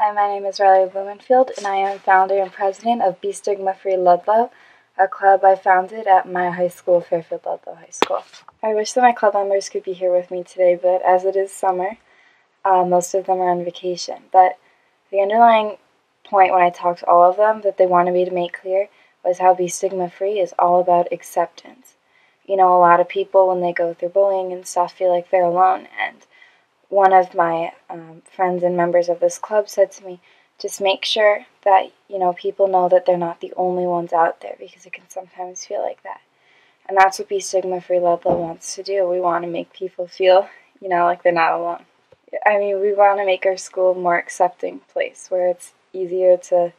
Hi, my name is Riley Blumenfield, and I am founder and president of Be Stigma Free Ludlowe, a club I founded at my high school, Fairfield Ludlowe High School. I wish that my club members could be here with me today, but as it is summer, uh, most of them are on vacation. But the underlying point when I talked to all of them that they wanted me to make clear was how Be Stigma Free is all about acceptance. You know, a lot of people, when they go through bullying and stuff, feel like they're alone, and one of my um, friends and members of this club said to me, just make sure that you know people know that they're not the only ones out there because it can sometimes feel like that. And that's what Be Stigma Free Ludlowe wants to do. We want to make people feel, you know, like they're not alone. I mean, we want to make our school a more accepting place where it's easier to,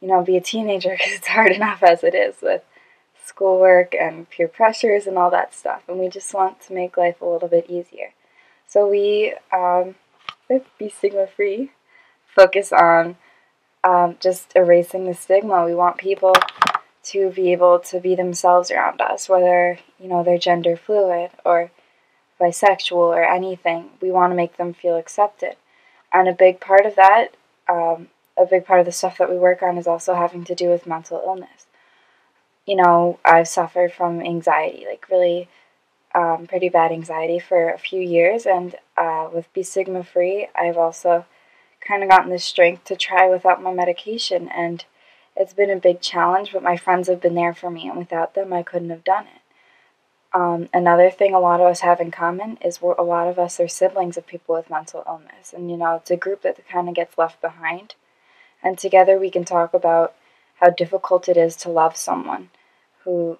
you know, be a teenager because it's hard enough as it is with schoolwork and peer pressures and all that stuff. And we just want to make life a little bit easier. So we, um, with Be Stigma Free, focus on um, just erasing the stigma. We want people to be able to be themselves around us, whether you know they're gender fluid or bisexual or anything. We want to make them feel accepted, and a big part of that, um, a big part of the stuff that we work on, is also having to do with mental illness. You know, I've suffered from anxiety, like really um, pretty bad anxiety for a few years, and uh, with Be Stigma Free, I've also kind of gotten the strength to try without my medication, and it's been a big challenge, but my friends have been there for me, and without them, I couldn't have done it. Um, another thing a lot of us have in common is we're, a lot of us are siblings of people with mental illness, and you know, it's a group that kind of gets left behind, and together we can talk about how difficult it is to love someone who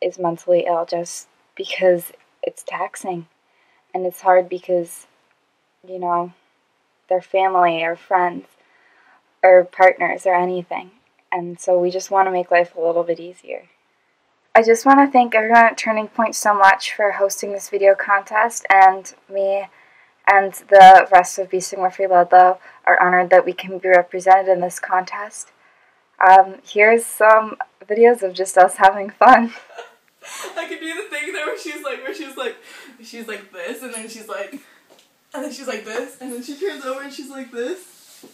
is mentally ill just because it's taxing and it's hard because you know their family or friends or partners or anything and so we just want to make life a little bit easier i just want to thank everyone at turning point so much for hosting this video contest and me and the rest of Stigma Free Ludlowe are honored that we can be represented in this contest. Um, here's some videos of just us having fun. I could do the thing there where she's like, where she's like, she's like this, and then she's like, and then she's like this, and then she turns over and she's like this.